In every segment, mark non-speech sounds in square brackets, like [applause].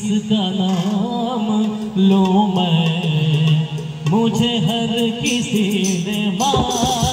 किसका नाम लो मैं। मुझे हर किसी ने मार।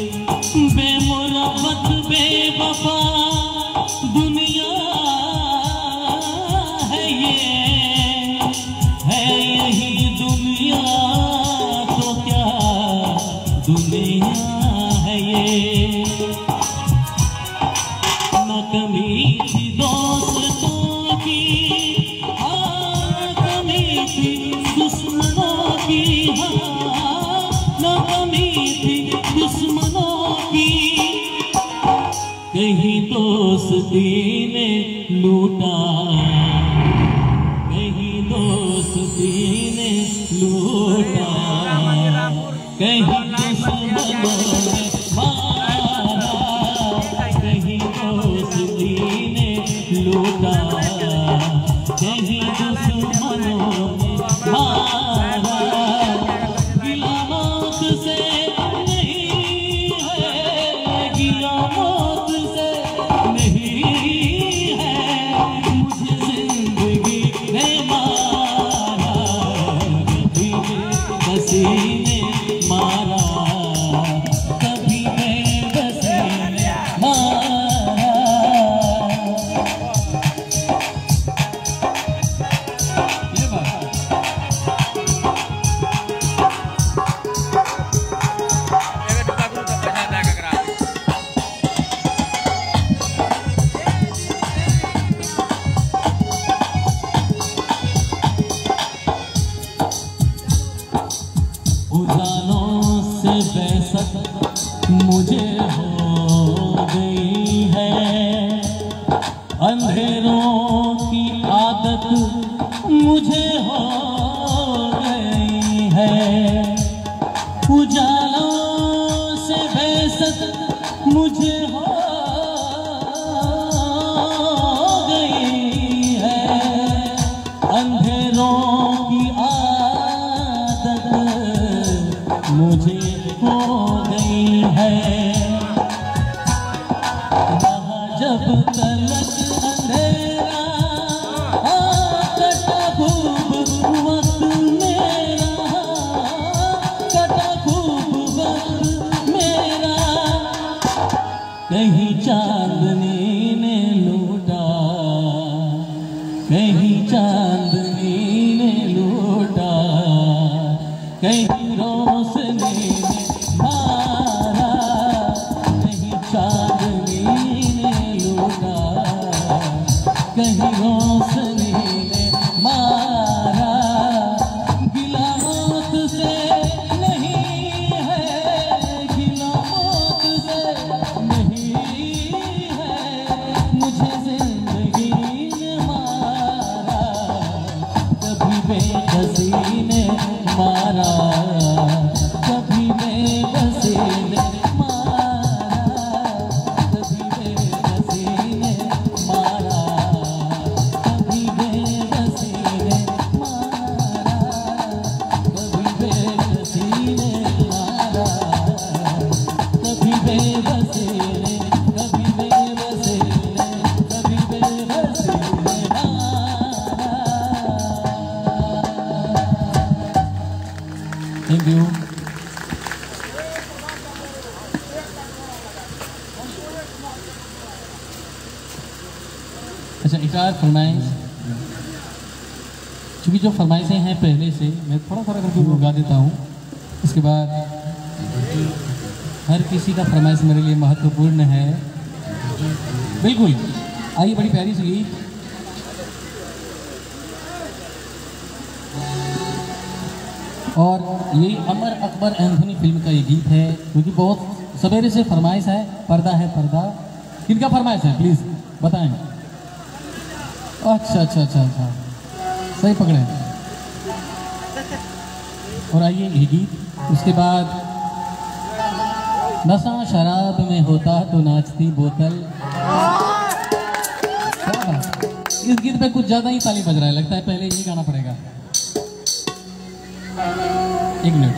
Baby तो उस दीन लूटा। मुझे हो क्योंकि जो फरमाइशें हैं पहले से, मैं थोड़ा थोड़ा करके उगा देता हूँ। उसके बाद हर किसी का फरमाइश मेरे लिए महत्वपूर्ण है। बिल्कुल। आइए, बड़ी प्यारी सी गीत। और ये अमर अकबर एंथोनी फ़िल्म का ये गीत है क्योंकि बहुत सवेरे से फरमाइश है, पर्दा है पर्दा। किनका फरमाइश है, प्लीज़, बताएँ। अच्छा अच्छा अच्छा अच्छा। सही पकड़े। और आइए ये गीत। उसके बाद, नशा शराब में होता तो नाचती बोतल। इस गीत पे कुछ ज़्यादा ही ताली बज रहा है, लगता है पहले यही गाना पड़ेगा। एक मिनट।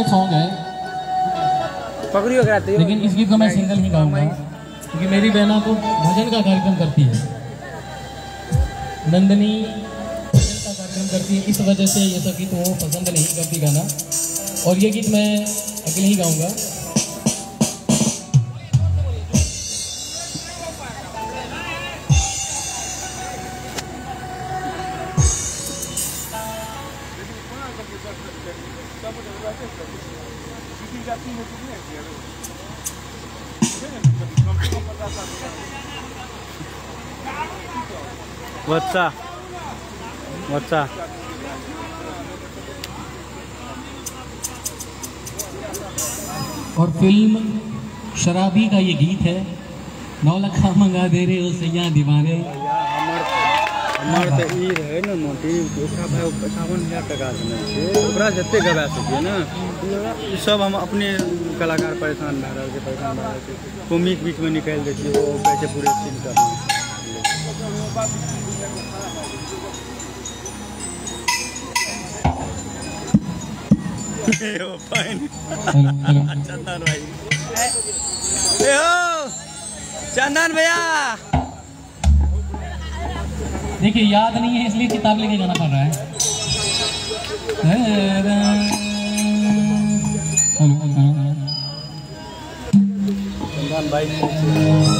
डुएट सॉन्ग है। हो कराते लेकिन इस गीत को मैं सिंगल ही गाऊँगा क्योंकि मेरी बहनों को भजन का कार्यक्रम करती है। नंदनी भजन का कार्यक्रम करती है इस वजह से ये सब गीत वो पसंद नहीं करती गाना। और ये गीत मैं अकेले ही गाऊँगा। What's up? What's up? और फ़िल्म शराबी का ये गीत है। नौ लखा मंगा दे रहे हो सैया दीवाने। हमर तऽ ई रहै ने मोटिव कि ओकरा भाई पचावन हज़ार टका देने छै ओकरा जते गवा सकिए ने। ई सब हम अपने कलाकार परेशान भए रहल छै परेशान भए रहल छै। कॉमिक बीचमे निकालि दै छियै ओ कहै छै पूरे सीन करना। चंदन भाई चंदन भैया देखिए, याद नहीं है, इसलिए किताब लेके जाना पड़ रहा है। चंदन भाई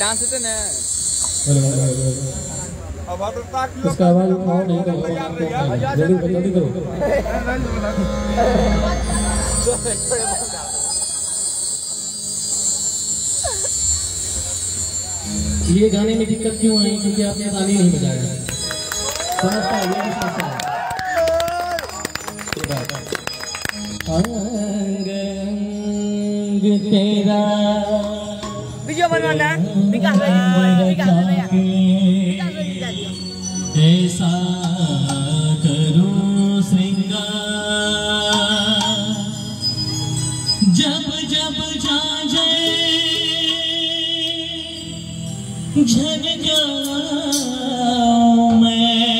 डांस होते ना। इसका आवाज़ उठाओ, नहीं तो जल्दी जल्दी करो। ये गाने में दिक्कत क्यों आई? क्योंकि आपने ताली नहीं बजाया समझता है, ये भी समझता है। अंग अंग तेरा बनवाना ऐसा करूँ जब जब झनका मैं।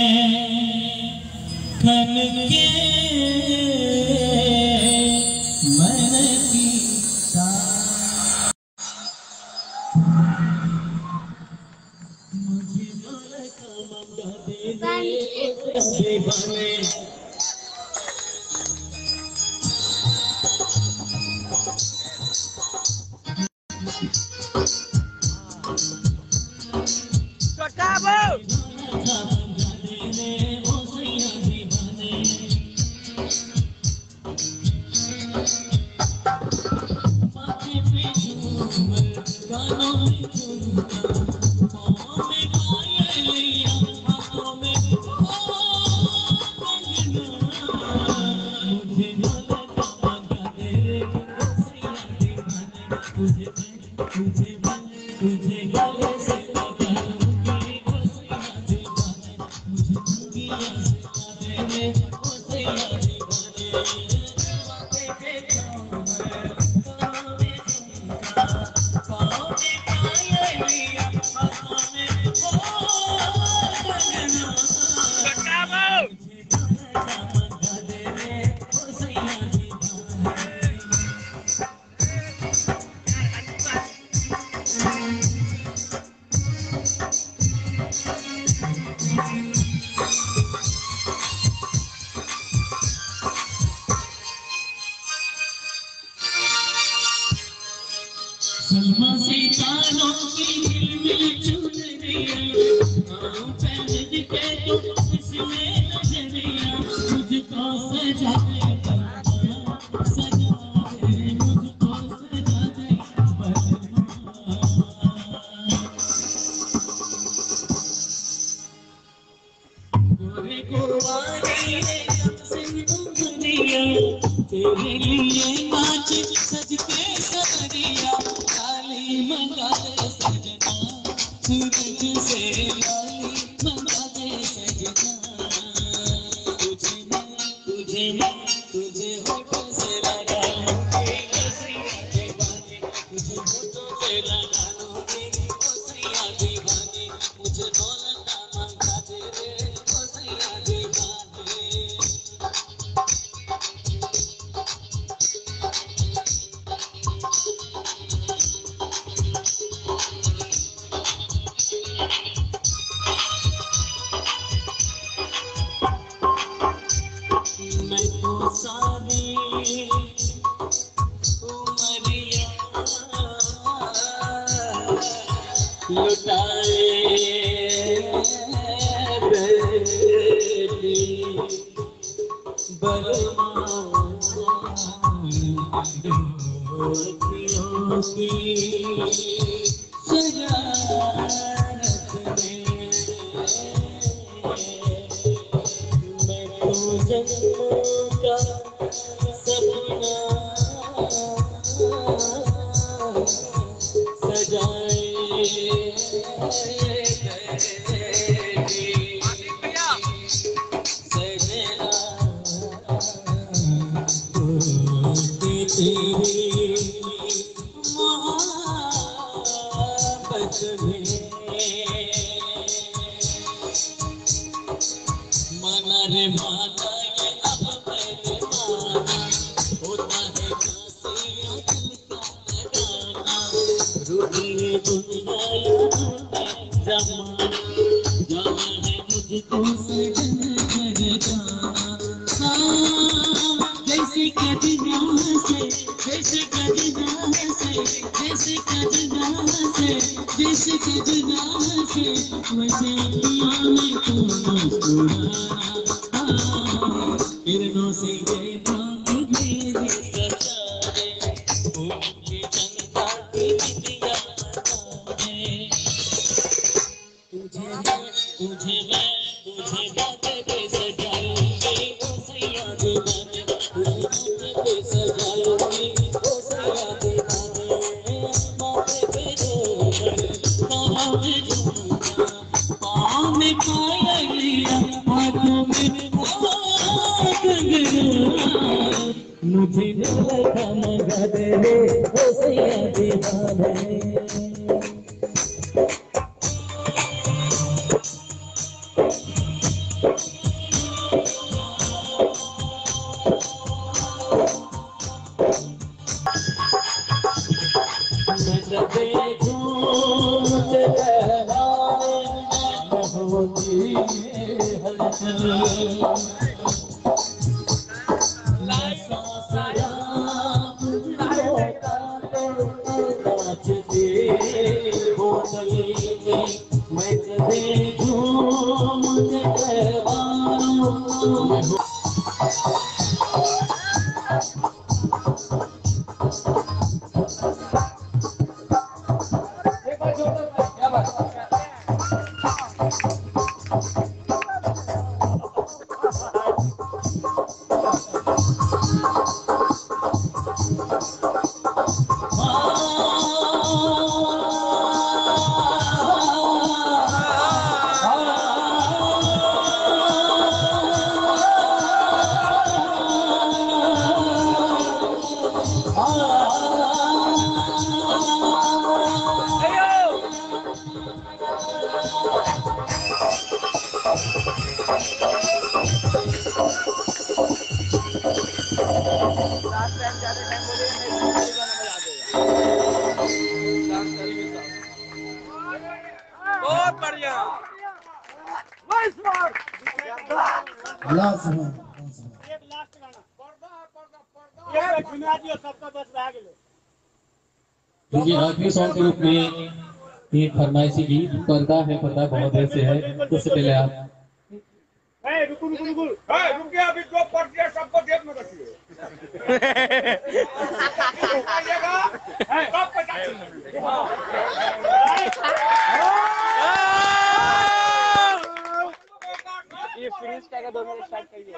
खन के Jones. उसे नहीं सलमा सितारों की झिलमिल चुनरिया आओ पहन के तो इसमें नज़रिया मुझको सजा तेरे लिए नाच सज के सवरिया ಮಂತ್ರ house. माना रे माना ये अब होता है कासिया दिल का है जैसे कदना से, जैसे वैसे हाँ, किरणों से लगा मगा सैया रे सैया दीवाने मैं कदे लास्ट में क्योंकि आखिरी सॉन्ग के रूप में ये फरमाइशी गीत पर्दा है पर्दा बहुत देर से है। तो उससे पहले आप रुको रुको रुको। रुकिए अभी जो पढ़ दिया सबको जेब में रखिए [laughs] ये फ्रीज का दो मिनट स्टार्ट करिए।